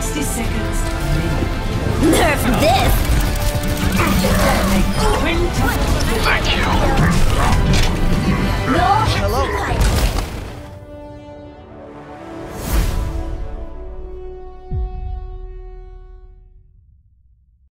60 seconds. remaining.